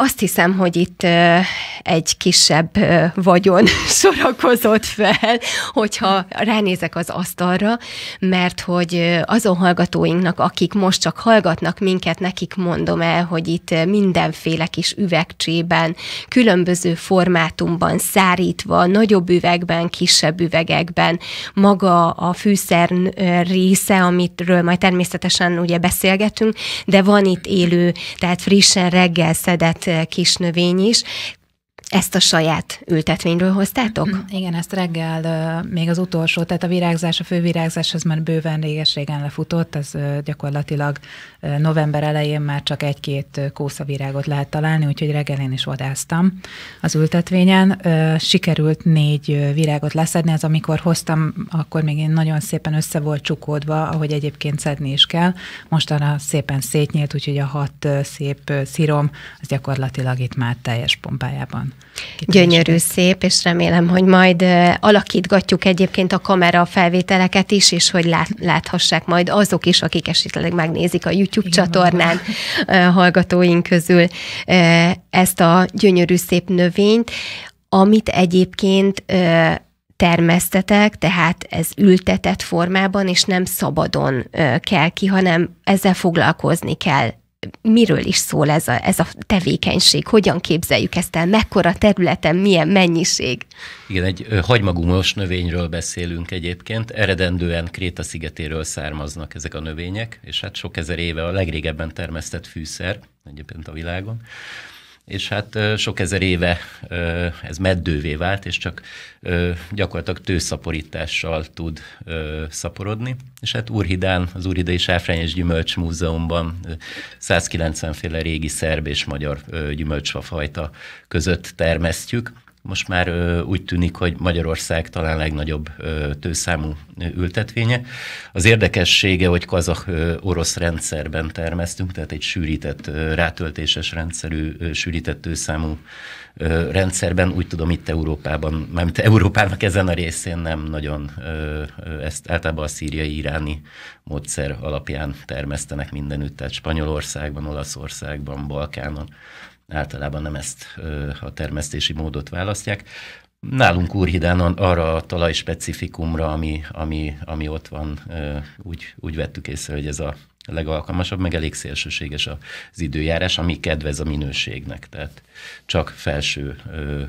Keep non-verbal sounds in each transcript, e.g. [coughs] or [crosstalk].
Azt hiszem, hogy itt egy kisebb vagyon [laughs] sorakozott fel, hogyha ránézek az asztalra, mert hogy azon hallgatóinknak, akik most csak hallgatnak minket, nekik mondom el, hogy itt mindenféle kis üvegcsében, különböző formátumban, szárítva, nagyobb üvegben, kisebb üvegekben, maga a fűszer része, amitről majd természetesen ugye beszélgetünk, de van itt élő, tehát frissen reggel szedett kis növény is. Ezt a saját ültetvényről hoztátok? Mm, igen, ezt reggel még az utolsó, tehát a virágzás, a fővirágzás az már bőven réges-régen lefutott, ez gyakorlatilag november elején már csak egy-két kószavirágot lehet találni, úgyhogy reggel én is vadáztam az ültetvényen. Sikerült négy virágot leszedni, ez amikor hoztam, akkor még én nagyon szépen össze volt csukódva, ahogy egyébként szedni is kell. Mostanra szépen szétnyílt, úgyhogy a hat szép szírom, az gyakorlatilag itt már teljes pompájában. Gyönyörű, szép, és remélem, hogy majd alakítgatjuk egyébként a kamera felvételeket is, és hogy lát, láthassák majd azok is, akik esetleg megnézik a YouTube Igen, csatornán van. hallgatóink közül ezt a gyönyörű szép növényt, amit egyébként termesztetek, tehát ez ültetett formában, és nem szabadon kell ki, hanem ezzel foglalkozni kell miről is szól ez a, ez a tevékenység, hogyan képzeljük ezt el, mekkora területen, milyen mennyiség? Igen, egy hagymagumos növényről beszélünk egyébként, eredendően Kréta szigetéről származnak ezek a növények, és hát sok ezer éve a legrégebben termesztett fűszer egyébként a világon és hát sok ezer éve ez meddővé vált, és csak gyakorlatilag tőszaporítással tud szaporodni. És hát Úrhidán, az Úrhidai Sáfrány és Gyümölcs Múzeumban 190 féle régi szerb és magyar gyümölcsfafajta között termesztjük, most már ö, úgy tűnik, hogy Magyarország talán legnagyobb ö, tőszámú ültetvénye. Az érdekessége, hogy kazak-orosz rendszerben termesztünk, tehát egy sűrített, ö, rátöltéses rendszerű, ö, sűrített tőszámú ö, rendszerben, úgy tudom itt Európában, mármint Európának ezen a részén nem nagyon ö, ezt általában a szíriai-iráni módszer alapján termesztenek mindenütt, tehát Spanyolországban, Olaszországban, Balkánon általában nem ezt a termesztési módot választják. Nálunk Úrhidán arra a talajspecifikumra, ami, ami, ami ott van, úgy, úgy vettük észre, hogy ez a legalkalmasabb, meg elég szélsőséges az időjárás, ami kedvez a minőségnek. Tehát csak felső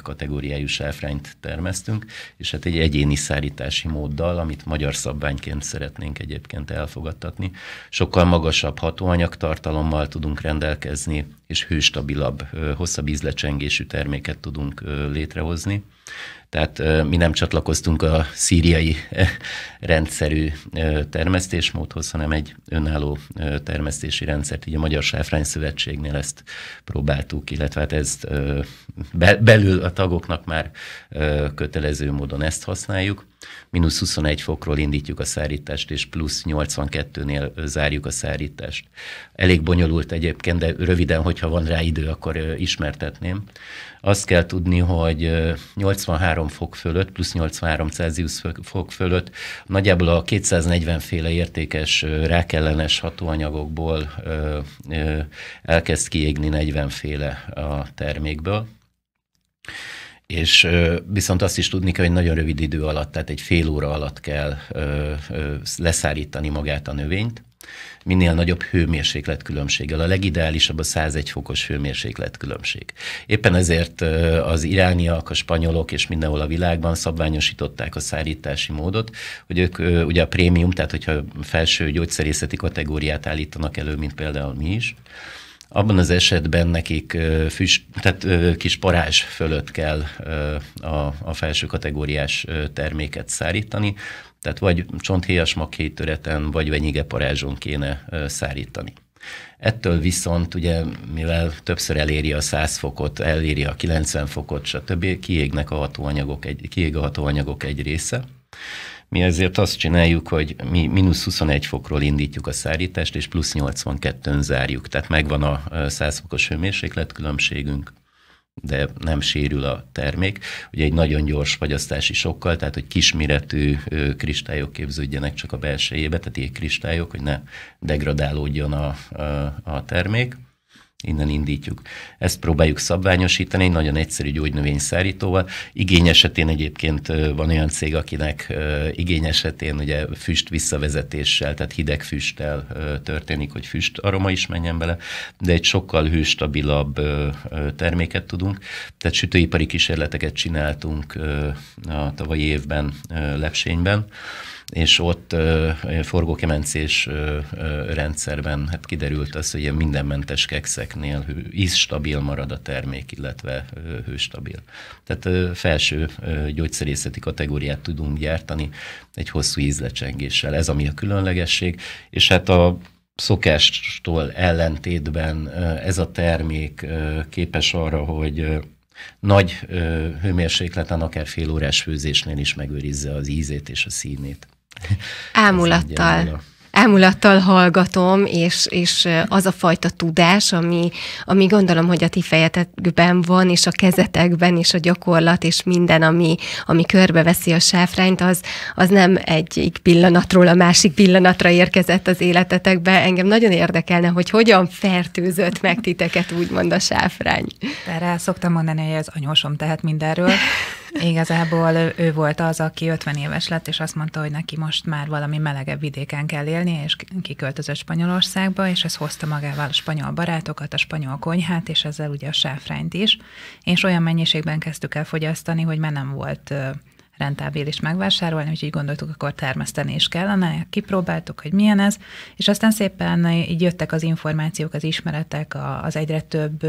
kategóriájú sáfrányt termesztünk, és hát egy egyéni szárítási móddal, amit magyar szabványként szeretnénk egyébként elfogadtatni, sokkal magasabb hatóanyagtartalommal tudunk rendelkezni, és hőstabilabb, hosszabb ízlecsengésű terméket tudunk létrehozni. Tehát mi nem csatlakoztunk a szíriai rendszerű termesztésmódhoz, hanem egy önálló termesztési rendszert. Így a Magyar Sáfrány Szövetségnél ezt próbáltuk, illetve hát ezt belül a tagoknak már kötelező módon ezt használjuk. Minusz 21 fokról indítjuk a szárítást, és plusz 82-nél zárjuk a szárítást. Elég bonyolult egyébként, de röviden, hogyha van rá idő, akkor ismertetném. Azt kell tudni, hogy 83 fok fölött, plusz 83 Celsius fok fölött nagyjából a 240 féle értékes rákellenes hatóanyagokból elkezd kiégni 40 féle a termékből. És viszont azt is tudni kell, hogy nagyon rövid idő alatt, tehát egy fél óra alatt kell leszárítani magát a növényt, minél nagyobb hőmérséklet különbséggel. A legideálisabb a 101 fokos hőmérséklet különbség. Éppen ezért az irániak, a spanyolok és mindenhol a világban szabványosították a szárítási módot, hogy ők ugye a prémium, tehát hogyha felső gyógyszerészeti kategóriát állítanak elő, mint például mi is, abban az esetben nekik füst, tehát kis parázs fölött kell a, a felső kategóriás terméket szárítani, tehát vagy csonthéjas maghéjtöreten, vagy venyige parázson kéne szárítani. Ettől viszont ugye, mivel többször eléri a 100 fokot, eléri a 90 fokot, stb., kiégnek a hatóanyagok egy, kiég a hatóanyagok egy része, mi ezért azt csináljuk, hogy mi mínusz 21 fokról indítjuk a szárítást, és plusz 82-n zárjuk. Tehát megvan a 100 fokos hőmérséklet különbségünk de nem sérül a termék. Ugye egy nagyon gyors fagyasztási sokkal, tehát hogy kisméretű kristályok képződjenek csak a belsejébe, tehát ilyen kristályok, hogy ne degradálódjon a, a, a termék Innen indítjuk. Ezt próbáljuk szabványosítani egy nagyon egyszerű gyógynövényszárítóval. Igény esetén egyébként van olyan cég, akinek igény esetén ugye füst visszavezetéssel, tehát hideg füsttel történik, hogy füst aroma is menjen bele, de egy sokkal hőstabilabb terméket tudunk. Tehát sütőipari kísérleteket csináltunk a tavalyi évben Lepsényben, és ott forgókemencés rendszerben hát kiderült az, hogy ilyen mindenmentes kekszeknél ízstabil marad a termék, illetve hőstabil. Tehát felső gyógyszerészeti kategóriát tudunk gyártani egy hosszú ízlecsengéssel. Ez ami a különlegesség, és hát a szokástól ellentétben ez a termék képes arra, hogy nagy hőmérsékleten, akár fél órás főzésnél is megőrizze az ízét és a színét. Ámulattal ámulattal hallgatom, és, és az a fajta tudás, ami, ami gondolom, hogy a ti fejetekben van, és a kezetekben, és a gyakorlat, és minden, ami, ami körbeveszi a sáfrányt, az, az nem egyik pillanatról a másik pillanatra érkezett az életetekbe. Engem nagyon érdekelne, hogy hogyan fertőzött meg titeket, úgymond a sáfrány. Erre szoktam mondani, hogy az anyósom tehet mindenről. Igazából ő volt az, aki 50 éves lett, és azt mondta, hogy neki most már valami melegebb vidéken kell élni, és kiköltözött Spanyolországba, és ez hozta magával a spanyol barátokat, a spanyol konyhát, és ezzel ugye a sáfrányt is. És olyan mennyiségben kezdtük el fogyasztani, hogy már nem volt rentábilis megvásárolni, úgyhogy gondoltuk, akkor termeszteni is kellene, kipróbáltuk, hogy milyen ez, és aztán szépen így jöttek az információk, az ismeretek, az egyre több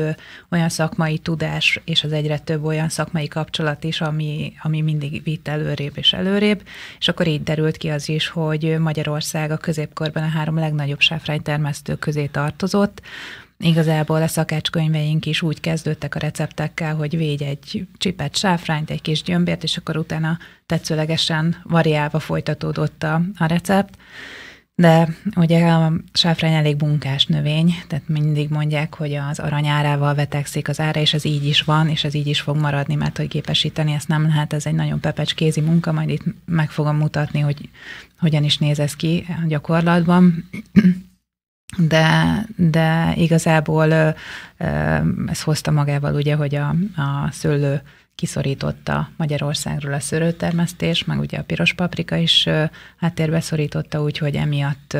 olyan szakmai tudás, és az egyre több olyan szakmai kapcsolat is, ami, ami mindig vitt előrébb és előrébb, és akkor így derült ki az is, hogy Magyarország a középkorban a három legnagyobb sáfránytermesztő közé tartozott, Igazából a szakácskönyveink is úgy kezdődtek a receptekkel, hogy végy egy csipet sáfrányt, egy kis gyömbért, és akkor utána tetszőlegesen variálva folytatódott a, a recept. De ugye a sáfrány elég bunkás növény, tehát mindig mondják, hogy az aranyárával vetekszik az ára, és ez így is van, és ez így is fog maradni, mert hogy képesíteni ezt nem lehet, ez egy nagyon pepecskézi munka, majd itt meg fogom mutatni, hogy hogyan is néz ez ki a gyakorlatban de, de igazából ez hozta magával ugye, hogy a, a szőlő kiszorította Magyarországról a szőlőtermesztés, meg ugye a piros paprika is háttérbe szorította, úgyhogy emiatt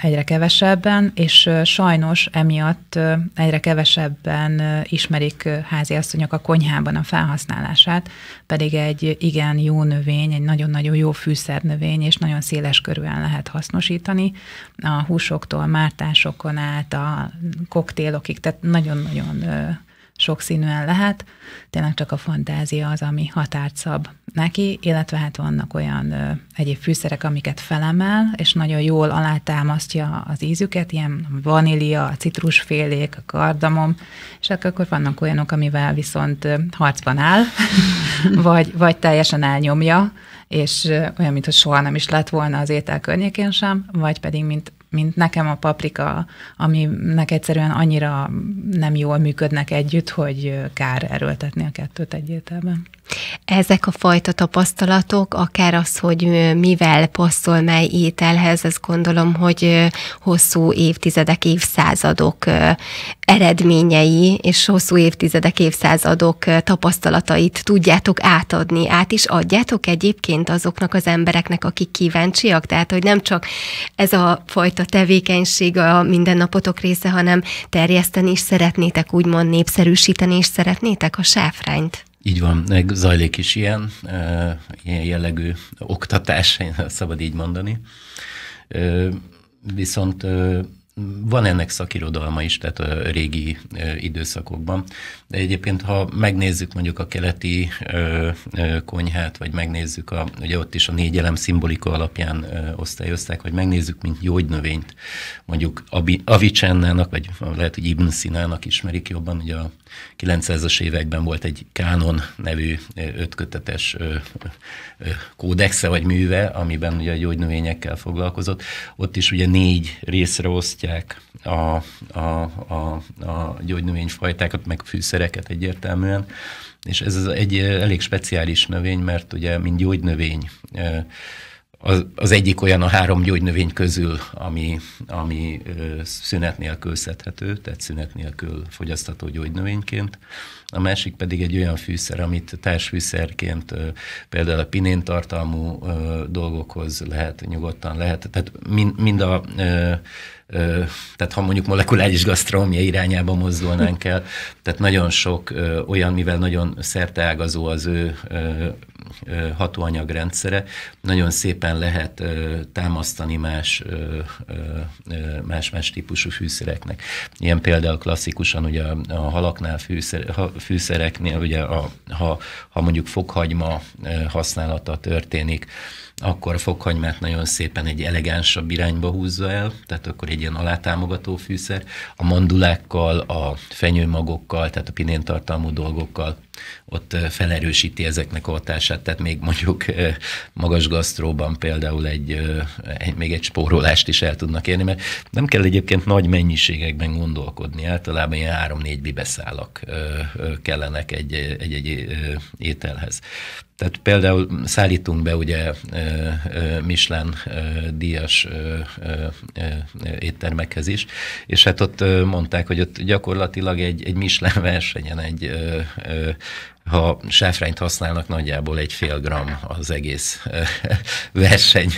egyre kevesebben, és sajnos emiatt egyre kevesebben ismerik háziasszonyok a konyhában a felhasználását, pedig egy igen jó növény, egy nagyon-nagyon jó fűszernövény, és nagyon széles körülön lehet hasznosítani, a húsoktól, mártásokon át, a koktélokig, tehát nagyon-nagyon sokszínűen lehet, tényleg csak a fantázia az, ami határt szab neki, illetve hát vannak olyan ö, egyéb fűszerek, amiket felemel, és nagyon jól alátámasztja az ízüket, ilyen vanília, a citrusfélék, a kardamom, és akkor vannak olyanok, amivel viszont ö, harcban áll, [laughs] vagy, vagy teljesen elnyomja, és olyan, mintha soha nem is lett volna az étel környékén sem, vagy pedig, mint mint nekem a paprika, aminek egyszerűen annyira nem jól működnek együtt, hogy kár erőltetni a kettőt egy ételben. Ezek a fajta tapasztalatok, akár az, hogy mivel passzol mely ételhez, ezt gondolom, hogy hosszú évtizedek, évszázadok eredményei, és hosszú évtizedek, évszázadok tapasztalatait tudjátok átadni. Át is adjátok egyébként azoknak az embereknek, akik kíváncsiak? Tehát, hogy nem csak ez a fajta tevékenység a mindennapotok része, hanem terjeszteni is szeretnétek, úgymond népszerűsíteni is szeretnétek a sáfrányt? Így van, meg zajlik is ilyen, ilyen jellegű oktatás, szabad így mondani. Viszont van ennek szakirodalma is, tehát a régi időszakokban. De egyébként, ha megnézzük mondjuk a keleti konyhát, vagy megnézzük, a, ugye ott is a négy elem szimbolika alapján osztályozták, vagy megnézzük, mint gyógynövényt, mondjuk Avicsennának, vagy lehet, hogy Ibn Sinának ismerik jobban, ugye a 900-as években volt egy Kánon nevű ötkötetes kódexe vagy műve, amiben ugye a gyógynövényekkel foglalkozott. Ott is ugye négy részre osztják a, a, a, a gyógynövényfajtákat, meg fűszereket egyértelműen, és ez egy elég speciális növény, mert ugye, mint gyógynövény, az, az egyik olyan a három gyógynövény közül, ami, ami szünet nélkül szedhető, tehát szünet nélkül fogyasztható gyógynövényként. A másik pedig egy olyan fűszer, amit társfűszerként például a pinén tartalmú dolgokhoz lehet, nyugodtan lehet. Tehát mind, mind a tehát ha mondjuk molekuláris gasztronómia irányába mozdulnánk el, [laughs] tehát nagyon sok olyan, mivel nagyon szerteágazó az ő hatóanyagrendszere, nagyon szépen lehet támasztani más, más, más típusú fűszereknek. Ilyen például klasszikusan ugye a, halaknál fűszer, fűszereknél, ugye a, ha, ha mondjuk fokhagyma használata történik, akkor a fokhagymát nagyon szépen egy elegánsabb irányba húzza el, tehát akkor egy ilyen alátámogató fűszer. A mandulákkal, a fenyőmagokkal, tehát a pinéntartalmú dolgokkal ott felerősíti ezeknek a hatását, tehát még mondjuk magas gasztróban például egy, egy, még egy spórolást is el tudnak érni, mert nem kell egyébként nagy mennyiségekben gondolkodni, általában ilyen 3-4 bibeszálak kellenek egy, egy, egy ételhez. Tehát például szállítunk be ugye Michelin díjas éttermekhez is, és hát ott mondták, hogy ott gyakorlatilag egy, egy Michelin versenyen egy ha sáfrányt használnak, nagyjából egy fél gram az egész [laughs] verseny.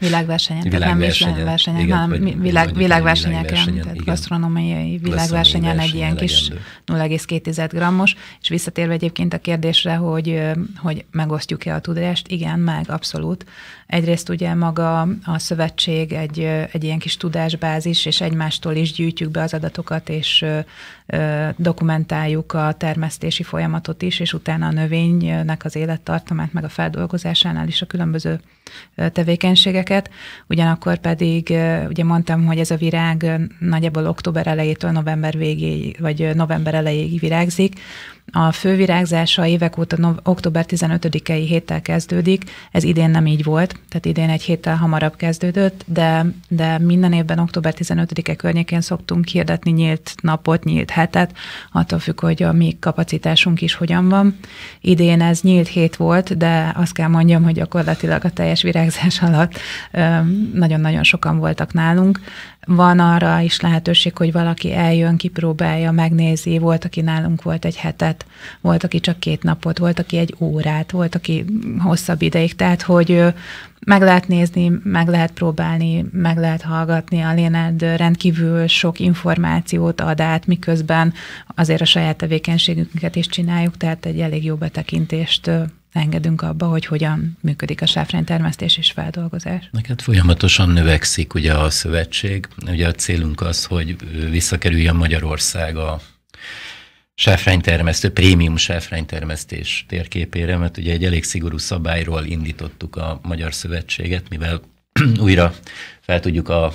Világversenyen, világversenyen, nem versenyen, igen, hanem világ, világversenyeken, tehát gasztronómiai világversenyen egy ilyen kis 0,2 grammos, és visszatérve egyébként a kérdésre, hogy, hogy megosztjuk-e a tudást, igen, meg abszolút. Egyrészt ugye maga a szövetség egy, egy ilyen kis tudásbázis, és egymástól is gyűjtjük be az adatokat, és dokumentáljuk a termesztési folyamatot is, és utána a növénynek az élettartamát, meg a feldolgozásánál is a különböző tevékenységeket. Ugyanakkor pedig, ugye mondtam, hogy ez a virág nagyjából október elejétől november végéig, vagy november elejéig virágzik, a fővirágzása évek óta no, október 15-i héttel kezdődik, ez idén nem így volt, tehát idén egy héttel hamarabb kezdődött, de, de minden évben október 15-e környékén szoktunk hirdetni nyílt napot, nyílt hetet, attól függ, hogy a mi kapacitásunk is hogyan van. Idén ez nyílt hét volt, de azt kell mondjam, hogy gyakorlatilag a teljes virágzás alatt nagyon-nagyon sokan voltak nálunk. Van arra is lehetőség, hogy valaki eljön, kipróbálja, megnézi. Volt, aki nálunk volt egy hetet, volt, aki csak két napot, volt, aki egy órát, volt, aki hosszabb ideig. Tehát, hogy meg lehet nézni, meg lehet próbálni, meg lehet hallgatni. A Léned rendkívül sok információt ad át, miközben azért a saját tevékenységünket is csináljuk, tehát egy elég jó betekintést engedünk abba, hogy hogyan működik a sáfránytermesztés és feldolgozás. Neked folyamatosan növekszik ugye a szövetség. Ugye a célunk az, hogy visszakerüljön Magyarország a sáfránytermesztő, prémium sáfránytermesztés térképére, mert ugye egy elég szigorú szabályról indítottuk a Magyar Szövetséget, mivel [clears throat] újra fel tudjuk a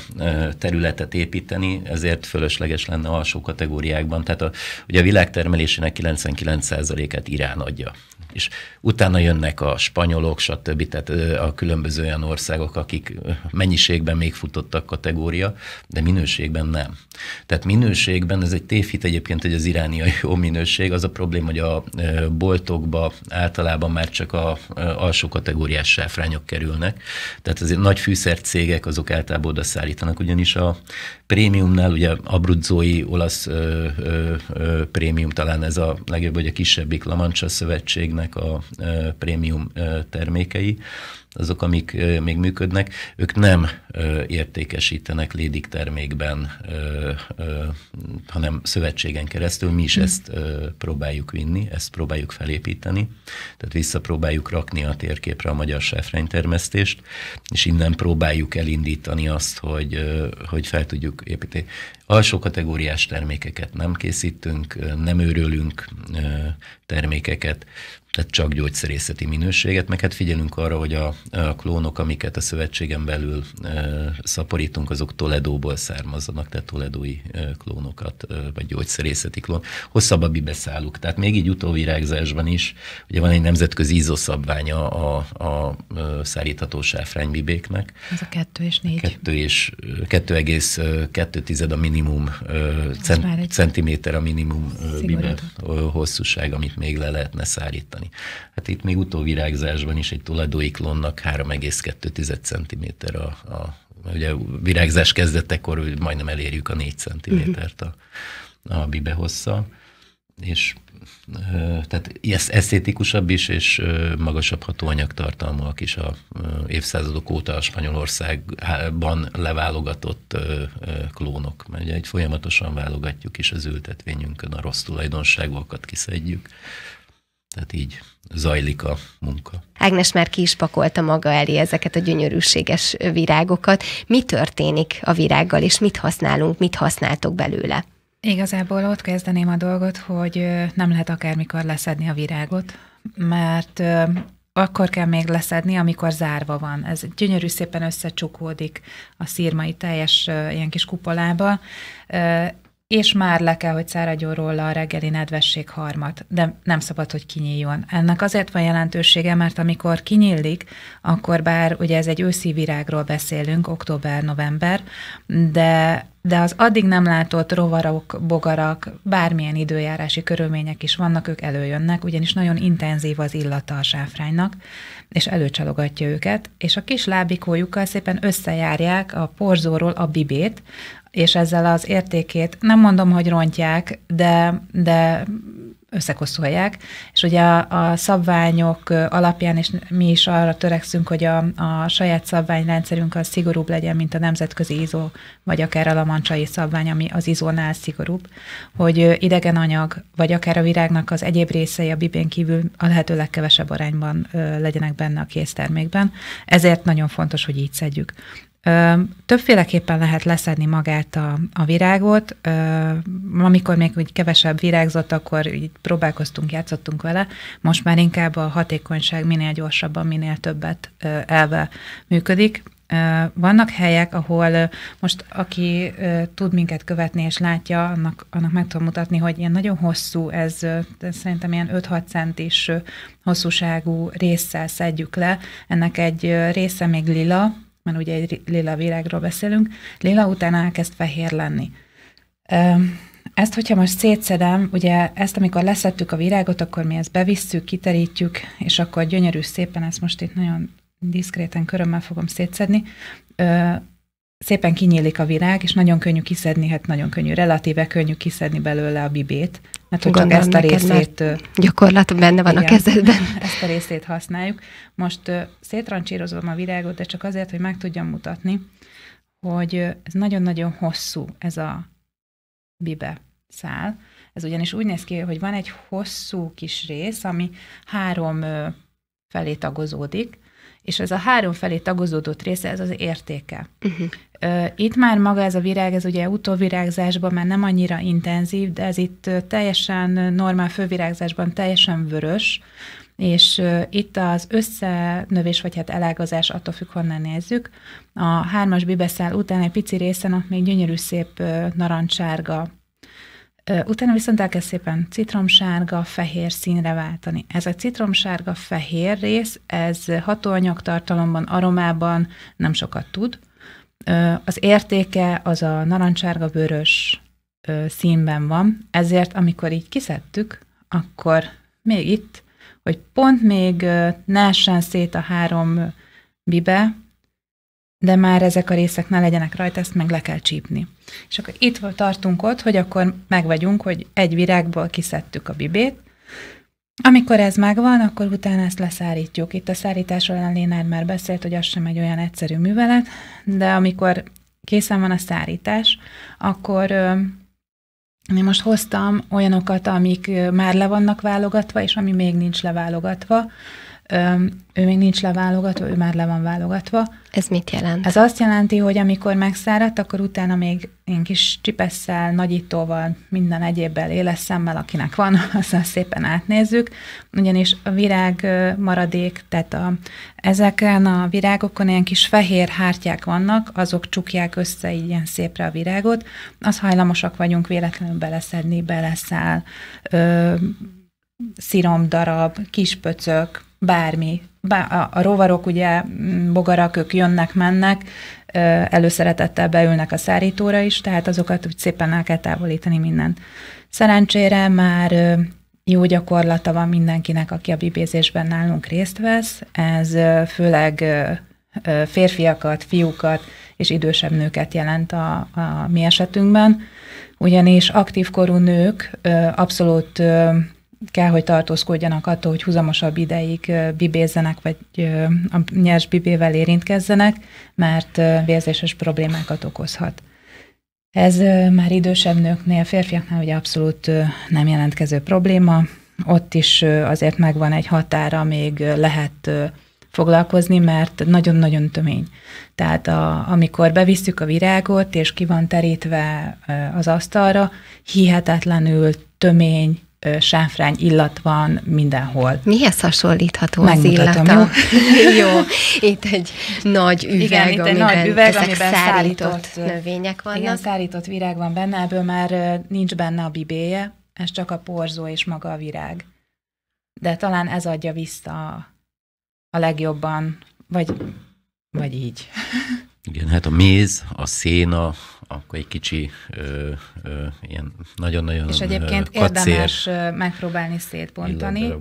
területet építeni, ezért fölösleges lenne alsó kategóriákban. Tehát a, ugye a világtermelésének 99%-át Irán adja és utána jönnek a spanyolok, stb. Tehát a különböző olyan országok, akik mennyiségben még futottak kategória, de minőségben nem. Tehát minőségben, ez egy tévhit egyébként, hogy az iráni a jó minőség, az a probléma, hogy a boltokba általában már csak a alsó kategóriás sáfrányok kerülnek, tehát azért nagy fűszercégek azok általában oda szállítanak, ugyanis a prémiumnál, ugye Abruzzói olasz ö, ö, ö, prémium talán ez a legjobb, hogy a kisebbik Lamancsa szövetségnek a ö, prémium ö, termékei, azok, amik még működnek, ők nem értékesítenek lédik termékben, hanem szövetségen keresztül. Mi is hmm. ezt próbáljuk vinni, ezt próbáljuk felépíteni, tehát visszapróbáljuk rakni a térképre a magyar termesztést, és innen próbáljuk elindítani azt, hogy, hogy fel tudjuk építeni. Alsó kategóriás termékeket nem készítünk, nem őrölünk termékeket, tehát csak gyógyszerészeti minőséget, meg hát figyelünk arra, hogy a, a klónok, amiket a szövetségen belül e, szaporítunk, azok Toledóból származzanak, tehát toledói e, klónokat, e, vagy gyógyszerészeti klón. Hosszabb a bibeszálluk, tehát még így utóvirágzásban is, ugye van egy nemzetközi izoszabványa a, a, a szállítható sáfránybibéknek. Ez a kettő és négy. Kettő és 2,2 a minimum cent, centiméter a minimum bibe hosszúság, amit még le lehetne szállítani. Hát itt még utóvirágzásban is egy toledói klónnak 3,2 cm a, a ugye virágzás kezdetekor majdnem elérjük a 4 cm-t a, a bibe hossza, és tehát esztétikusabb is, és magasabb hatóanyagtartalmúak is a évszázadok óta a Spanyolországban leválogatott klónok. Mert ugye egy folyamatosan válogatjuk is az ültetvényünkön, a rossz tulajdonságokat kiszedjük. Tehát így zajlik a munka. Ágnes már ki is pakolta maga elé ezeket a gyönyörűséges virágokat. Mi történik a virággal, és mit használunk, mit használtok belőle? Igazából ott kezdeném a dolgot, hogy nem lehet akármikor leszedni a virágot, mert akkor kell még leszedni, amikor zárva van. Ez gyönyörű szépen összecsukódik a szírmai teljes ilyen kis kupolába, és már le kell, hogy száradjon róla a reggeli nedvesség harmat, de nem szabad, hogy kinyíljon. Ennek azért van jelentősége, mert amikor kinyílik, akkor bár ugye ez egy őszi virágról beszélünk, október-november, de de az addig nem látott rovarok, bogarak, bármilyen időjárási körülmények is vannak, ők előjönnek, ugyanis nagyon intenzív az illata a sáfránynak, és előcsalogatja őket, és a kis lábikójukkal szépen összejárják a porzóról a bibét, és ezzel az értékét nem mondom, hogy rontják, de, de összekoszolják, és ugye a, a szabványok alapján, és mi is arra törekszünk, hogy a, a saját szabványrendszerünk az szigorúbb legyen, mint a nemzetközi izó, vagy akár a lamancsai szabvány, ami az izónál szigorúbb, hogy idegen anyag, vagy akár a virágnak az egyéb részei a bibén kívül a lehető legkevesebb arányban legyenek benne a késztermékben. Ezért nagyon fontos, hogy így szedjük. Többféleképpen lehet leszedni magát a, a virágot. Amikor még úgy kevesebb virágzott, akkor így próbálkoztunk, játszottunk vele. Most már inkább a hatékonyság minél gyorsabban, minél többet elve működik. Vannak helyek, ahol most aki tud minket követni és látja, annak, annak meg tudom mutatni, hogy ilyen nagyon hosszú, ez szerintem ilyen 5-6 centis hosszúságú résszel szedjük le. Ennek egy része még lila, mert ugye egy lila virágról beszélünk, lila után elkezd fehér lenni. Ezt, hogyha most szétszedem, ugye ezt, amikor leszettük a virágot, akkor mi ezt bevisszük, kiterítjük, és akkor gyönyörű szépen, ezt most itt nagyon diszkréten körömmel fogom szétszedni, szépen kinyílik a virág, és nagyon könnyű kiszedni, hát nagyon könnyű, relatíve könnyű kiszedni belőle a bibét, mert hogy csak ezt a részét... Gyakorlat benne van igen, a kezedben. [laughs] Ezt a részét használjuk. Most uh, szétrancsírozom a virágot, de csak azért, hogy meg tudjam mutatni, hogy ez nagyon-nagyon hosszú ez a bibe szál. Ez ugyanis úgy néz ki, hogy van egy hosszú kis rész, ami három felé tagozódik, és ez a három felé tagozódott része, ez az értéke. Uh-huh. Itt már maga ez a virág, ez ugye utóvirágzásban már nem annyira intenzív, de ez itt teljesen normál fővirágzásban teljesen vörös, és itt az összenövés, vagy hát elágazás, attól függ, honnan nézzük. A hármas bibeszál után egy pici részen ott még gyönyörű szép narancsárga Utána viszont elkezd szépen citromsárga, fehér színre váltani. Ez a citromsárga, fehér rész, ez hatóanyagtartalomban, aromában nem sokat tud. Az értéke az a narancsárga, vörös színben van, ezért amikor így kiszedtük, akkor még itt, hogy pont még ne essen szét a három bibe, de már ezek a részek ne legyenek rajta, ezt meg le kell csípni. És akkor itt tartunk ott, hogy akkor meg vagyunk, hogy egy virágból kiszedtük a bibét, amikor ez megvan, akkor utána ezt leszárítjuk. Itt a szárításról Lénár már beszélt, hogy az sem egy olyan egyszerű művelet, de amikor készen van a szárítás, akkor én most hoztam olyanokat, amik már le vannak válogatva, és ami még nincs leválogatva, ő még nincs leválogatva, ő már le van válogatva. Ez mit jelent? Ez azt jelenti, hogy amikor megszáradt, akkor utána még én kis csipesszel, nagyítóval, minden egyébbel, éles szemmel, akinek van, [laughs] azt szépen átnézzük, ugyanis a virág maradék, tehát a, ezeken a virágokon ilyen kis fehér hártyák vannak, azok csukják össze így ilyen szépre a virágot, az hajlamosak vagyunk véletlenül beleszedni, beleszáll, ö, sziromdarab, kispöcök, bármi. Bár, a, rovarok, ugye, bogarak, ők jönnek, mennek, előszeretettel beülnek a szárítóra is, tehát azokat úgy szépen el kell távolítani mindent. Szerencsére már jó gyakorlata van mindenkinek, aki a bibézésben nálunk részt vesz. Ez főleg férfiakat, fiúkat és idősebb nőket jelent a, a mi esetünkben, ugyanis aktív korú nők abszolút kell, hogy tartózkodjanak attól, hogy húzamosabb ideig bibézzenek, vagy a nyers bibével érintkezzenek, mert vérzéses problémákat okozhat. Ez már idősebb nőknél, férfiaknál ugye abszolút nem jelentkező probléma. Ott is azért megvan egy határa, még lehet foglalkozni, mert nagyon-nagyon tömény. Tehát a, amikor bevisszük a virágot, és ki van terítve az asztalra, hihetetlenül tömény, sáfrány illat van mindenhol. Mihez hasonlítható Megmutatom, az illata? Jó? [laughs] jó, itt egy nagy üveg, igen, itt egy nagy üveg, amiben szárított, növények vannak. Igen, szárított virág van benne, ebből már nincs benne a bibéje, ez csak a porzó és maga a virág. De talán ez adja vissza a legjobban, vagy, vagy így. [laughs] Igen, hát a méz, a széna, akkor egy kicsi, ö, ö, ilyen nagyon-nagyon És egyébként kacér, érdemes megpróbálni szétbontani.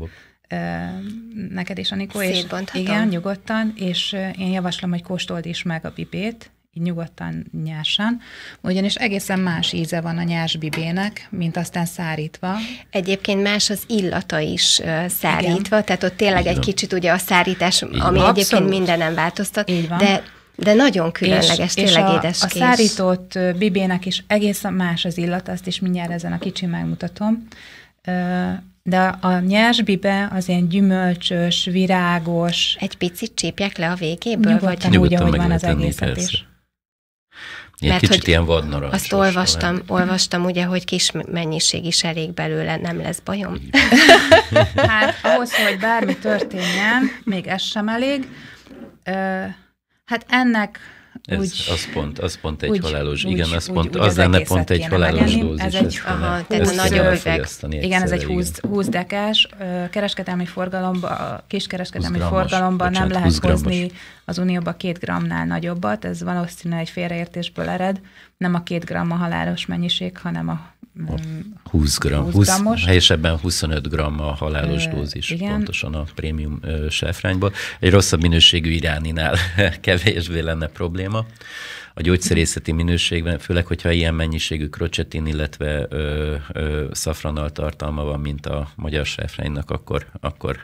Neked is, Anikó, és igen, nyugodtan, és én javaslom, hogy kóstold is meg a pipét, így nyugodtan nyersen, ugyanis egészen más íze van a nyers bibének, mint aztán szárítva. Egyébként más az illata is szárítva, Igen. tehát ott tényleg egy kicsit ugye a szárítás, ami Abszolút. egyébként mindenem változtat, de de nagyon különleges, és, tényleg és a, édeskés. a szárított bibének is egészen más az illat, azt is mindjárt ezen a kicsi megmutatom. De a nyers bibe az ilyen gyümölcsös, virágos. Egy picit csípják le a végéből? Nyugodtan, vagy? úgy, ahogy van az egészet is. Ilyen Mert kicsit ilyen vadnarancs. Azt olvastam, lehet. olvastam ugye, hogy kis mennyiség is elég belőle, nem lesz bajom. hát ahhoz, hogy bármi történjen, még ez sem elég. Hát ennek ez, úgy, az pont, az pont egy úgy, halálos, úgy, igen, az úgy, pont, úgy, az lenne pont egy halálos dózis. Ez egy, aha, tehát a nagyobb üveg. Igen, ez egy 20, 20 dekás, kereskedelmi forgalomban, kiskereskedelmi forgalomban nem lehet hozni az Unióba két grammnál nagyobbat, ez valószínűleg egy félreértésből ered, nem a két gramm a halálos mennyiség, hanem a 20 gram, 20 20, helyesebben 25 gram a halálos dózis, igen. pontosan a prémium sefrányból. Egy rosszabb minőségű iráninál [laughs] kevésbé lenne probléma a gyógyszerészeti minőségben, főleg, hogyha ilyen mennyiségű krocsetin, illetve ö, ö, szafranal tartalma van, mint a magyar sefránynak, akkor, akkor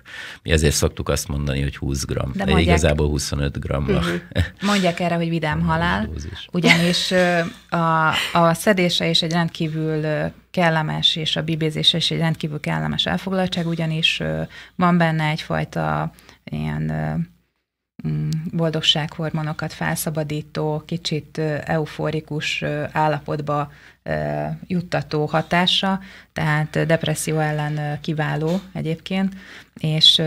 mi ezért szoktuk azt mondani, hogy 20 gram, de, de mondják, igazából 25 gram. Uh-huh. Mondják erre, hogy vidám halál, ugyanis a, a szedése is egy rendkívül kellemes, és a bibézése is egy rendkívül kellemes elfoglaltság, ugyanis van benne egyfajta ilyen boldogsághormonokat felszabadító, kicsit euforikus állapotba juttató hatása, tehát depresszió ellen kiváló egyébként, és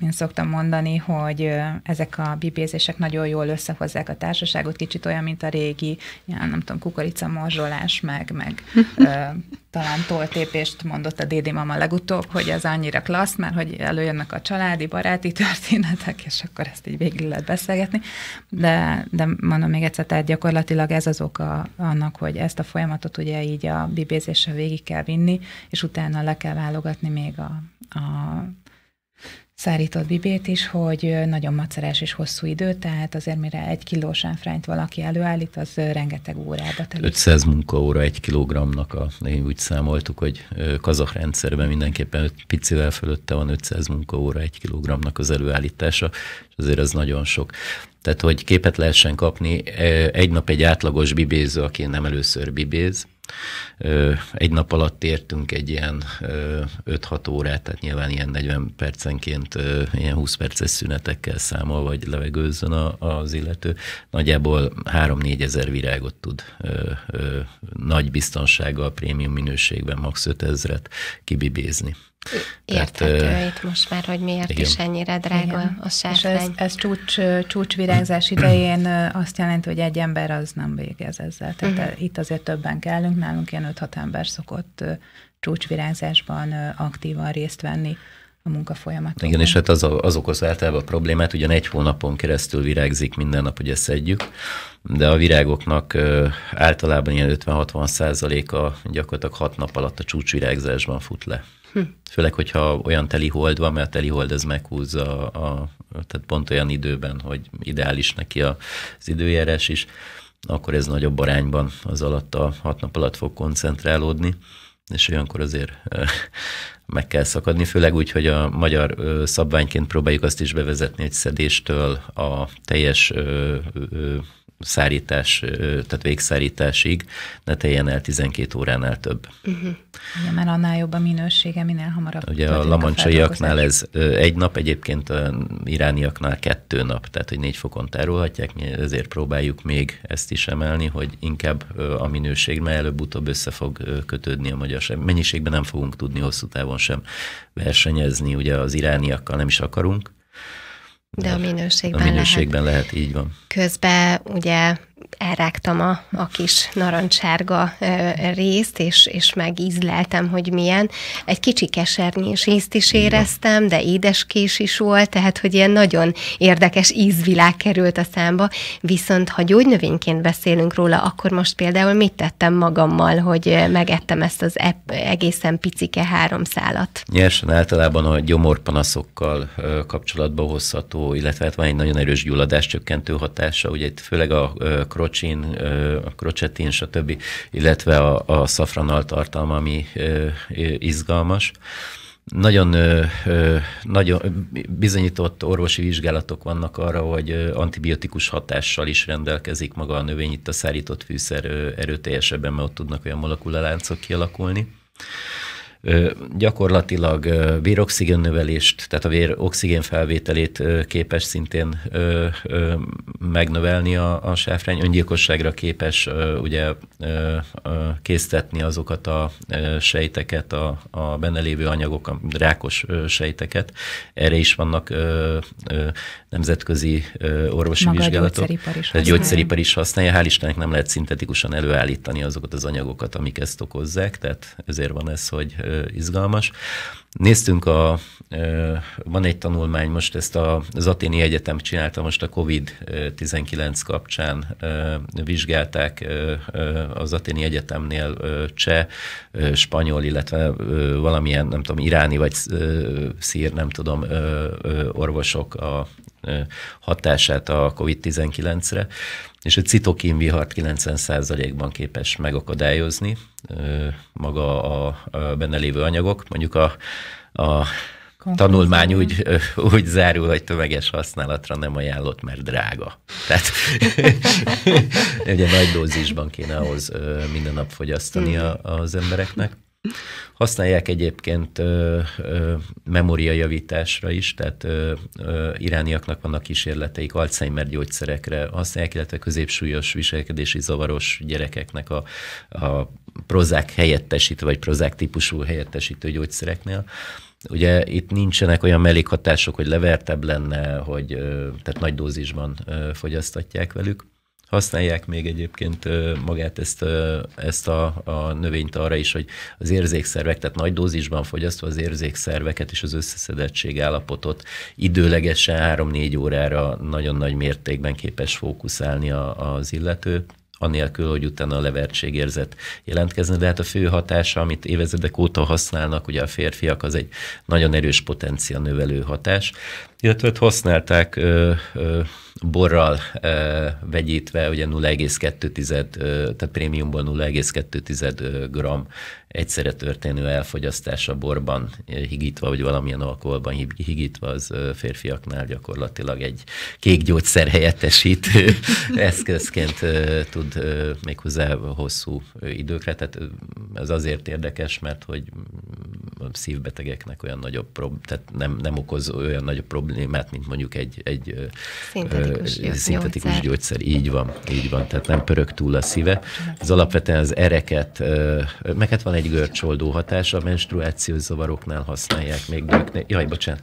én szoktam mondani, hogy ezek a bibézések nagyon jól összehozzák a társaságot, kicsit olyan, mint a régi, ilyen, nem tudom, kukoricamorzsolás, meg, meg [laughs] talán toltépést mondott a Dédi mama legutóbb, hogy ez annyira klassz, mert hogy előjönnek a családi, baráti történetek, és akkor ezt így végig lehet beszélgetni. De, de mondom még egyszer, tehát gyakorlatilag ez az oka annak, hogy ezt a folyamatot ugye így a bibézéssel végig kell vinni, és utána le kell válogatni még a, a szárított bibét is, hogy nagyon macerás és hosszú idő, tehát azért mire egy kilós ánfrányt valaki előállít, az rengeteg órába telik. 500 munkaóra egy kilogramnak, a, úgy számoltuk, hogy kazak rendszerben mindenképpen picivel fölötte van 500 munkaóra egy kilogramnak az előállítása, és azért ez nagyon sok. Tehát, hogy képet lehessen kapni, egy nap egy átlagos bibéző, aki nem először bibéz, egy nap alatt értünk egy ilyen 5-6 órát, tehát nyilván ilyen 40 percenként ilyen 20 perces szünetekkel számol, vagy levegőzzön az illető. Nagyjából 3-4 ezer virágot tud nagy biztonsággal, prémium minőségben, max. 5 ezret kibibézni. Érthető Tehát, itt most már, hogy miért igen. is ennyire drága igen. a sárkány. És ez, ez csúcs, csúcsvirágzás [clears throat] idején azt jelenti, hogy egy ember az nem végez ezzel. Tehát uh-huh. itt azért többen kellünk, nálunk ilyen 5-6 ember szokott csúcsvirágzásban aktívan részt venni a munkafolyamatokban. Igen, és hát az, az okoz általában a problémát, ugyan egy hónapon keresztül virágzik minden nap, ugye szedjük, de a virágoknak általában ilyen 50-60 százaléka gyakorlatilag hat nap alatt a csúcsvirágzásban fut le. Hm. Főleg, hogyha olyan teli hold van, mert a teli hold ez meghúzza, a, tehát pont olyan időben, hogy ideális neki az időjárás is, akkor ez nagyobb arányban az alatt a hat nap alatt fog koncentrálódni, és olyankor azért [laughs] meg kell szakadni, főleg úgy, hogy a magyar szabványként próbáljuk azt is bevezetni, hogy szedéstől a teljes szárítás, tehát végszárításig ne teljen el 12 óránál több. Uh-huh. Ugye, mert annál jobb a minősége, minél hamarabb. Ugye a lamancsaiaknál ez egy nap, egyébként a irániaknál kettő nap, tehát hogy négy fokon tárolhatják, mi ezért próbáljuk még ezt is emelni, hogy inkább a minőség, mert előbb-utóbb össze fog kötődni a magyar sem. Mennyiségben nem fogunk tudni hosszú távon sem versenyezni, ugye az irániakkal nem is akarunk, de a minőségben, a minőségben lehet. lehet, így van. Közben ugye elrágtam a, a kis narancsárga részt, és, és megízleltem, hogy milyen. Egy kicsi kesernyés ízt is éreztem, de édeskés is volt, tehát hogy ilyen nagyon érdekes ízvilág került a számba. Viszont ha gyógynövényként beszélünk róla, akkor most például mit tettem magammal, hogy megettem ezt az egészen picike három szálat? Nyersen általában a gyomorpanaszokkal kapcsolatba hozható, illetve hát van egy nagyon erős gyulladás csökkentő hatása, ugye itt főleg a krocsin, a krocsetin, stb., illetve a, a szafranal tartalma, ami izgalmas. Nagyon, nagyon bizonyított orvosi vizsgálatok vannak arra, hogy antibiotikus hatással is rendelkezik maga a növény, itt a szárított fűszer erőteljesebben, mert ott tudnak olyan molekulaláncok kialakulni gyakorlatilag véroxigén növelést, tehát a vér oxigén felvételét képes szintén megnövelni a, a sáfrány, öngyilkosságra képes ugye késztetni azokat a sejteket, a, a benne lévő anyagok, a rákos sejteket. Erre is vannak nemzetközi orvosi Maga vizsgálatok. A gyógyszeripar is, használja. gyógyszeripar is használja. Hál' Istennek nem lehet szintetikusan előállítani azokat az anyagokat, amik ezt okozzák, tehát ezért van ez, hogy izgalmas. Néztünk a, van egy tanulmány, most ezt a, az Aténi Egyetem csinálta most a COVID-19 kapcsán, vizsgálták az Aténi Egyetemnél cseh, spanyol, illetve valamilyen, nem tudom, iráni vagy szír, nem tudom, orvosok a hatását a COVID-19-re, és a citokin vihart 90%-ban képes megakadályozni maga a, a benne lévő anyagok. Mondjuk a, a tanulmány úgy, úgy zárul, hogy tömeges használatra nem ajánlott, mert drága. Tehát [laughs] ugye nagy dózisban kéne ahhoz minden nap fogyasztani a, az embereknek. Használják egyébként ö, memóriajavításra is, tehát ö, ö, irániaknak vannak kísérleteik Alzheimer gyógyszerekre, használják, illetve középsúlyos viselkedési zavaros gyerekeknek a, a prozák helyettesítő, vagy prozák típusú helyettesítő gyógyszereknél. Ugye itt nincsenek olyan mellékhatások, hogy levertebb lenne, hogy tehát nagy dózisban fogyasztatják velük. Használják még egyébként magát ezt, ezt a, a növényt arra is, hogy az érzékszervek, tehát nagy dózisban fogyasztva az érzékszerveket és az összeszedettség állapotot időlegesen 3-4 órára nagyon nagy mértékben képes fókuszálni a, az illető anélkül, hogy utána a levertségérzet jelentkezne, de hát a fő hatása, amit évezredek óta használnak, ugye a férfiak, az egy nagyon erős potencia növelő hatás, illetve használták ö, ö, borral vegyítve, ugye 0,2, tehát prémiumból 0,2 gram egyszerre történő elfogyasztása borban higítva, vagy valamilyen alkoholban higítva, az férfiaknál gyakorlatilag egy kék gyógyszer helyettesítő [laughs] eszközként tud méghozzá hosszú időkre. Tehát ez azért érdekes, mert hogy szívbetegeknek olyan nagyobb prob- tehát nem, nem okoz olyan nagyobb problémát, mint mondjuk egy, egy szintetikus, ö, szintetikus gyógyszer. gyógyszer. Így van, így van, tehát nem pörög túl a szíve. Ez alapvetően az ereket, meg hát van egy görcsoldó hatása, a menstruációs zavaroknál használják még nőknél. Jaj, bocsánat.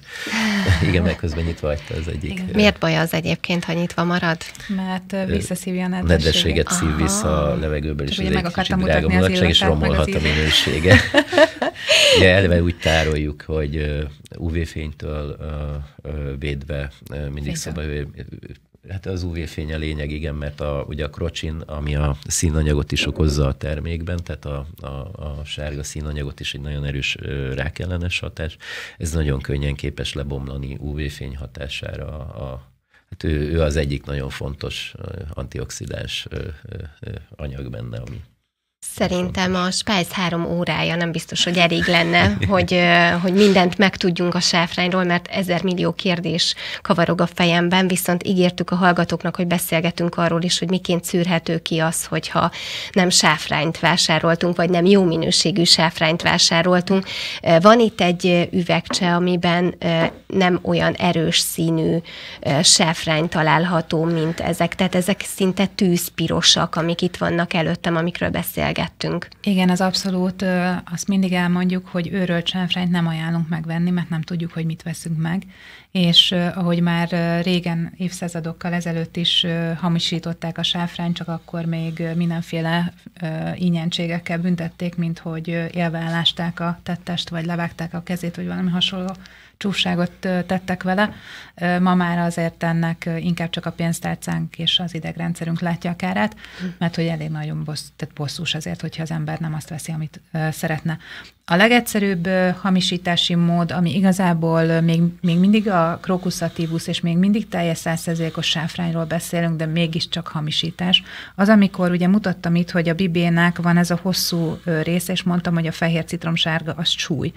Igen, meg közben nyitva hagyta az egyik. Igen. Miért baj az egyébként, ha nyitva marad? Mert visszaszívja a nedvességet. Nedvességet szív vissza a levegőből, és ez egy kicsit drága mulatság, és romolhat a minősége. [laughs] Ugye eleve úgy tároljuk, hogy UV-fénytől védve mindig szoba Hát az UV-fény a lényeg, igen, mert a, ugye a krocsin, ami a színanyagot is okozza a termékben, tehát a, a, a sárga színanyagot is egy nagyon erős rákellenes hatás, ez nagyon könnyen képes lebomlani UV-fény hatására a, a Hát ő, ő az egyik nagyon fontos antioxidáns anyag benne, ami Szerintem a Spice három órája nem biztos, hogy elég lenne, [laughs] hogy, hogy mindent megtudjunk a sáfrányról, mert ezer millió kérdés kavarog a fejemben, viszont ígértük a hallgatóknak, hogy beszélgetünk arról is, hogy miként szűrhető ki az, hogyha nem sáfrányt vásároltunk, vagy nem jó minőségű sáfrányt vásároltunk. Van itt egy üvegcse, amiben nem olyan erős színű sáfrány található, mint ezek, tehát ezek szinte tűzpirosak, amik itt vannak előttem, amikről beszélgetünk beszélgettünk. Igen, az abszolút. Azt mindig elmondjuk, hogy őről csáfrányt nem ajánlunk megvenni, mert nem tudjuk, hogy mit veszünk meg. És ahogy már régen, évszázadokkal ezelőtt is hamisították a sáfrányt, csak akkor még mindenféle ínyentségekkel büntették, mint hogy élve elásták a tettest, vagy levágták a kezét, vagy valami hasonló csúfságot tettek vele. Ma már azért ennek inkább csak a pénztárcánk és az idegrendszerünk látja a kárát, mert hogy elég nagyon bossz, tehát bosszús azért, hogyha az ember nem azt veszi, amit szeretne. A legegyszerűbb hamisítási mód, ami igazából még, még mindig a krokuszatívus, és még mindig teljes százszerzékos sáfrányról beszélünk, de mégiscsak hamisítás, az, amikor ugye mutattam itt, hogy a bibének van ez a hosszú rész, és mondtam, hogy a fehér citromsárga az súly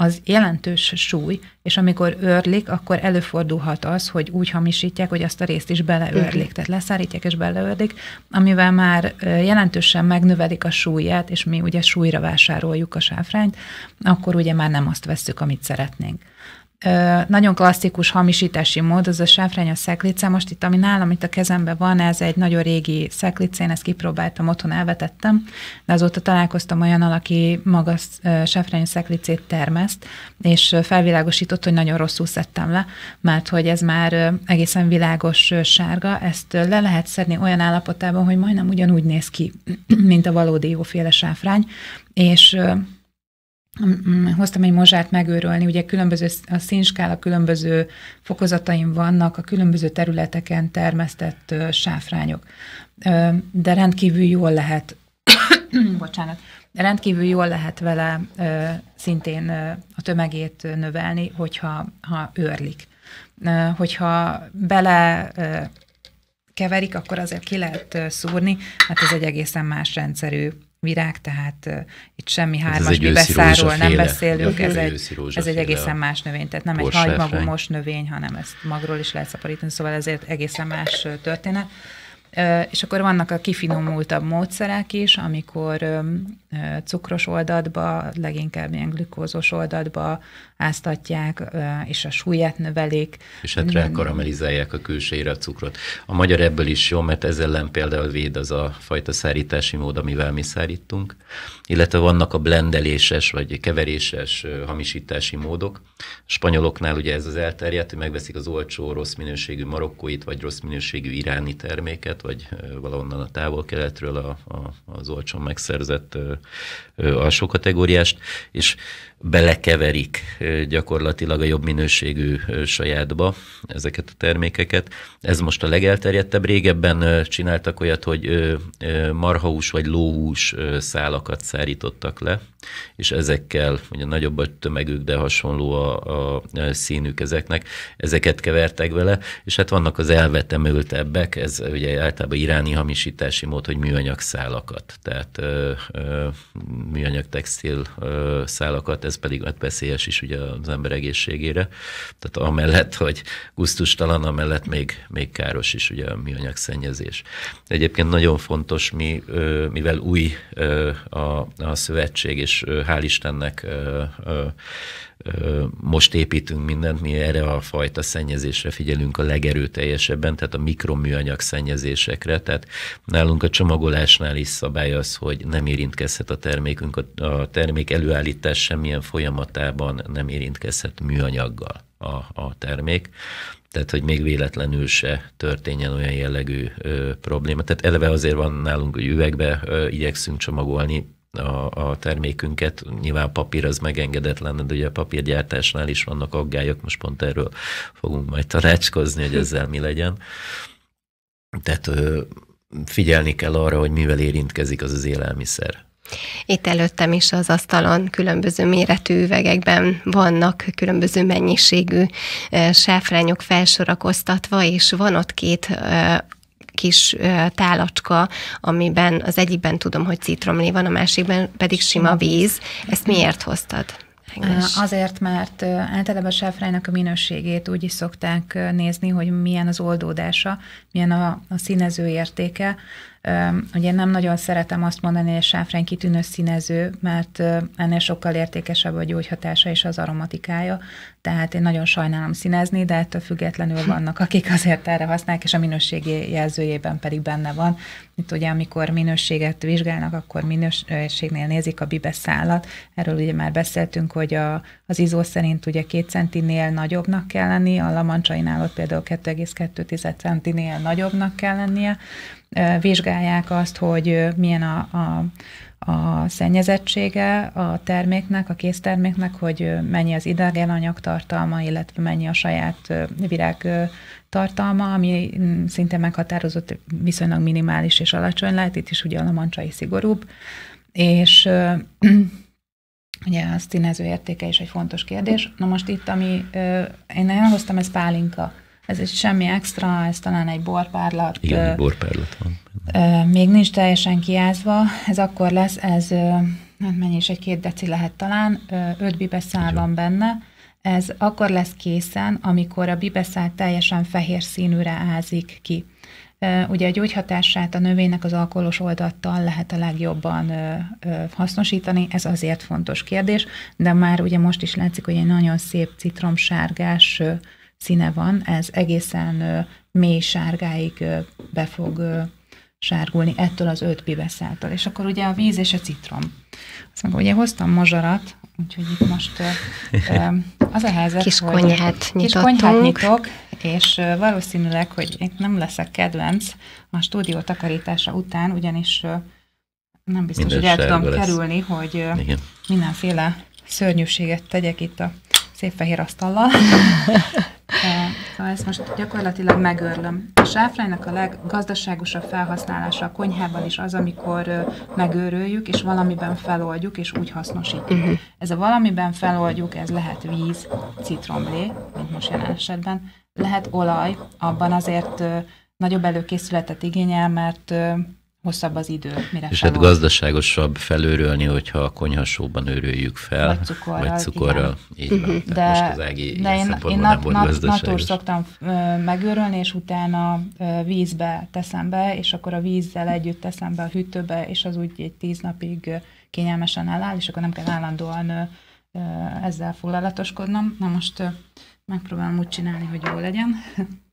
az jelentős súly, és amikor őrlik, akkor előfordulhat az, hogy úgy hamisítják, hogy azt a részt is beleőrlik, tehát leszárítják és beleőrlik, amivel már jelentősen megnövelik a súlyát, és mi ugye súlyra vásároljuk a sáfrányt, akkor ugye már nem azt vesszük, amit szeretnénk nagyon klasszikus hamisítási mód, az a sáfrány a szeklice. Most itt, ami nálam itt a kezemben van, ez egy nagyon régi szeklice, én ezt kipróbáltam, otthon elvetettem, de azóta találkoztam olyan, aki maga sáfrány szeklicét termeszt, és felvilágosított, hogy nagyon rosszul szedtem le, mert hogy ez már egészen világos sárga, ezt le lehet szedni olyan állapotában, hogy majdnem ugyanúgy néz ki, [clears throat] mint a valódi jóféle sáfrány, és hoztam egy mozsát megőrölni, ugye különböző, a színskála különböző fokozataim vannak, a különböző területeken termesztett sáfrányok, de rendkívül jól lehet, [coughs] bocsánat, rendkívül jól lehet vele szintén a tömegét növelni, hogyha ha őrlik. Hogyha bele keverik, akkor azért ki lehet szúrni, mert ez egy egészen más rendszerű virág, tehát itt semmi hármas beszáról nem beszélünk, ez egy, ez egy egészen más növény, tehát nem egy hagymagomos növény, hanem ezt magról is lehet szaporítani, szóval ezért egészen más történet. És akkor vannak a kifinomultabb módszerek is, amikor cukros oldatba, leginkább ilyen glükózos oldatba áztatják, és a súlyát növelik. És hát rákaramelizálják a külsejére a cukrot. A magyar ebből is jó, mert ez ellen például véd az a fajta szárítási mód, amivel mi szárítunk, illetve vannak a blendeléses vagy keveréses hamisítási módok. A spanyoloknál ugye ez az elterjedt, hogy megveszik az olcsó, rossz minőségű marokkóit, vagy rossz minőségű iráni terméket, vagy valahonnan a távol-keletről a, a, az olcsón megszerzett alsó kategóriást, és belekeverik gyakorlatilag a jobb minőségű sajátba ezeket a termékeket. Ez most a legelterjedtebb. Régebben csináltak olyat, hogy marhahús vagy lóhús szálakat szárítottak le, és ezekkel, ugye nagyobb a tömegük, de hasonló a, a színük ezeknek, ezeket kevertek vele, és hát vannak az elvetemültebbek, ez ugye általában iráni hamisítási mód, hogy műanyag szálakat, tehát ö, ö, műanyag textil ö, szálakat, ez pedig hát veszélyes is ugye az ember egészségére, tehát amellett, hogy guztustalan, amellett még, még káros is ugye a műanyag szennyezés. Egyébként nagyon fontos, mi, mivel új a, a szövetség, és hál' Istennek most építünk mindent, mi erre a fajta szennyezésre figyelünk a legerőteljesebben, tehát a mikroműanyag szennyezésekre, tehát nálunk a csomagolásnál is szabály az, hogy nem érintkezhet a termékünk, a termék előállítás semmilyen folyamatában nem érintkezhet műanyaggal a, a termék tehát hogy még véletlenül se történjen olyan jellegű ö, probléma. Tehát eleve azért van nálunk, hogy üvegbe ö, igyekszünk csomagolni, a, a termékünket. Nyilván papír az megengedetlen, de ugye a papírgyártásnál is vannak aggályok, most pont erről fogunk majd tanácskozni, hogy ezzel mi legyen. Tehát figyelni kell arra, hogy mivel érintkezik az az élelmiszer. Itt előttem is az asztalon különböző méretű üvegekben vannak különböző mennyiségű sáfrányok felsorakoztatva, és van ott két kis tálacska, amiben az egyikben tudom, hogy citromlé van, a másikban pedig sima víz. Ezt miért hoztad? Engles. Azért, mert általában a sáfránynak a minőségét úgy is szokták nézni, hogy milyen az oldódása, milyen a, a színező értéke, Ugye nem nagyon szeretem azt mondani, hogy a sáfrány kitűnő színező, mert ennél sokkal értékesebb a gyógyhatása és az aromatikája, tehát én nagyon sajnálom színezni, de ettől függetlenül vannak, akik azért erre használják, és a minőségi jelzőjében pedig benne van. Itt ugye, amikor minőséget vizsgálnak, akkor minőségnél nézik a bibeszálat. Erről ugye már beszéltünk, hogy a, az izó szerint ugye két centinél nagyobbnak kell lenni, a lamancsainál ott például 2,2 centinél nagyobbnak kell lennie, vizsgálják azt, hogy milyen a, a, a szennyezettsége a terméknek, a készterméknek, hogy mennyi az idegen anyagtartalma, illetve mennyi a saját virág tartalma, ami mm, szinte meghatározott, viszonylag minimális és alacsony lehet, itt is ugye a lamancsai szigorúbb, és [clears throat] ugye a színező értéke is egy fontos kérdés. Na most itt, ami én elhoztam, ez pálinka ez egy semmi extra, ez talán egy borpárlat. Igen, borpárlat van. Még nincs teljesen kiázva, ez akkor lesz, ez hát mennyi is, egy két deci lehet talán, öt bibeszál van benne, ez akkor lesz készen, amikor a bibeszál teljesen fehér színűre ázik ki. Ugye a gyógyhatását a növénynek az alkoholos oldattal lehet a legjobban hasznosítani, ez azért fontos kérdés, de már ugye most is látszik, hogy egy nagyon szép citromsárgás színe van, ez egészen mély sárgáig be fog sárgulni ettől az öt biveszáltól. És akkor ugye a víz és a citrom. Azt mondom, ugye hoztam mazsarat, úgyhogy itt most az a helyzet, kis hogy konyhát kis konyhát nyitok, és valószínűleg, hogy én nem leszek kedvenc a stúdió takarítása után, ugyanis nem biztos, Minden hogy el tudom lesz. kerülni, hogy Igen. mindenféle szörnyűséget tegyek itt a szép fehér asztallal. [laughs] Szóval ezt most gyakorlatilag megőrlöm. A sáfránynak a leggazdaságosabb felhasználása a konyhában is az, amikor megőröljük, és valamiben feloldjuk, és úgy hasznosítjuk. Uh-huh. Ez a valamiben feloldjuk, ez lehet víz, citromlé, mint most jelen esetben, lehet olaj, abban azért nagyobb előkészületet igényel, mert hosszabb az idő, mire És hát gazdaságosabb felőrölni, hogyha a konyhasóban őröljük fel, vagy cukorral. Vagy cukorral. Így van. Uh-huh. De, most az ági de én, én nat, nat, natúr szoktam megőrölni, és utána vízbe teszem be, és akkor a vízzel együtt teszem be a hűtőbe, és az úgy egy tíz napig kényelmesen eláll, és akkor nem kell állandóan ezzel foglalatoskodnom. Na most megpróbálom úgy csinálni, hogy jó legyen [laughs]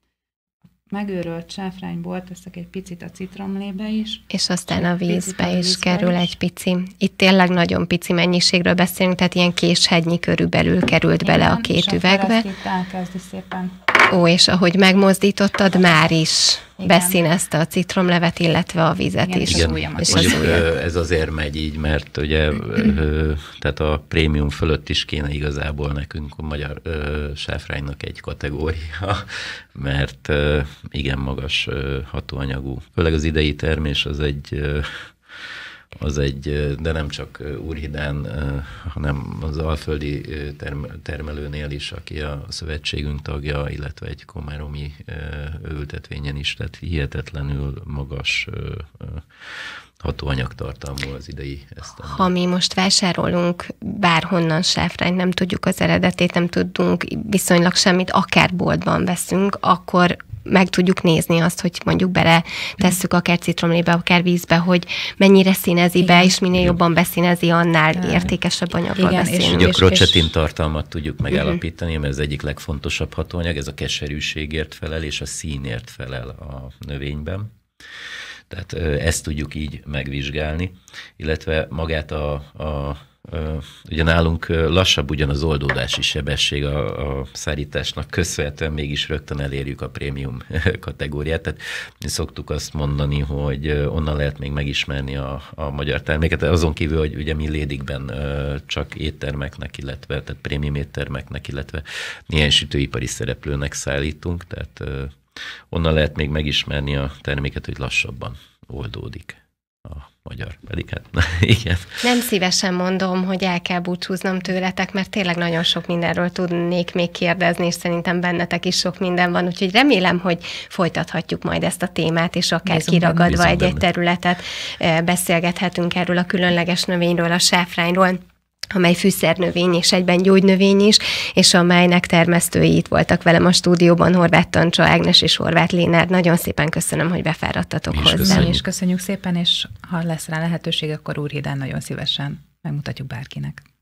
megőrölt sáfrányból teszek egy picit a citromlébe is. És aztán a vízbe a is vízbe kerül is. egy pici. Itt tényleg nagyon pici mennyiségről beszélünk, tehát ilyen késhegynyi körülbelül került Igen, bele a két és üvegbe. És elkezdi szépen Ó, és ahogy megmozdítottad, már is igen. beszínezte a citromlevet, illetve a vizet Igen, is. Igen, és az ez azért megy így, mert ugye tehát a prémium fölött is kéne igazából nekünk a magyar sáfránynak egy kategória, mert igen magas hatóanyagú. Főleg az idei termés az egy az egy, de nem csak Úrhidán, hanem az alföldi termelőnél is, aki a szövetségünk tagja, illetve egy komáromi ültetvényen is, tehát hihetetlenül magas hatóanyagtartalmú az idei esztendő. Ha mi most vásárolunk bárhonnan sáfrányt, nem tudjuk az eredetét, nem tudunk viszonylag semmit, akár boltban veszünk, akkor meg tudjuk nézni azt, hogy mondjuk bele tesszük akár citromlébe, akár vízbe, hogy mennyire színezi Igen. be, és minél Igen. jobban beszínezi, annál Igen. értékesebb anyagról Igen, beszélünk. És, a krocetin tartalmat tudjuk megállapítani, mert ez egyik legfontosabb hatóanyag, ez a keserűségért felel, és a színért felel a növényben. Tehát ezt tudjuk így megvizsgálni, illetve magát a, a Ugye nálunk lassabb ugyan az oldódási sebesség a, a szárításnak köszönhetően mégis rögtön elérjük a prémium [laughs] kategóriát. Tehát mi szoktuk azt mondani, hogy onnan lehet még megismerni a, a magyar terméket, azon kívül, hogy ugye mi lédikben csak éttermeknek, illetve tehát prémium éttermeknek, illetve ilyen sütőipari szereplőnek szállítunk, tehát onnan lehet még megismerni a terméket, hogy lassabban oldódik a magyar. Pedig hát, na, [laughs] igen. Nem szívesen mondom, hogy el kell búcsúznom tőletek, mert tényleg nagyon sok mindenről tudnék még kérdezni, és szerintem bennetek is sok minden van, úgyhogy remélem, hogy folytathatjuk majd ezt a témát, és akár Bízom kiragadva egy-egy területet eh, beszélgethetünk erről a különleges növényről, a sáfrányról amely fűszernövény és egyben gyógynövény is, és amelynek termesztői itt voltak velem a stúdióban, Horváth Tancsa, Ágnes és Horváth Lénár. Nagyon szépen köszönöm, hogy befáradtatok hozzá. Köszönjük. És köszönjük szépen, és ha lesz rá lehetőség, akkor Úrhidán nagyon szívesen megmutatjuk bárkinek.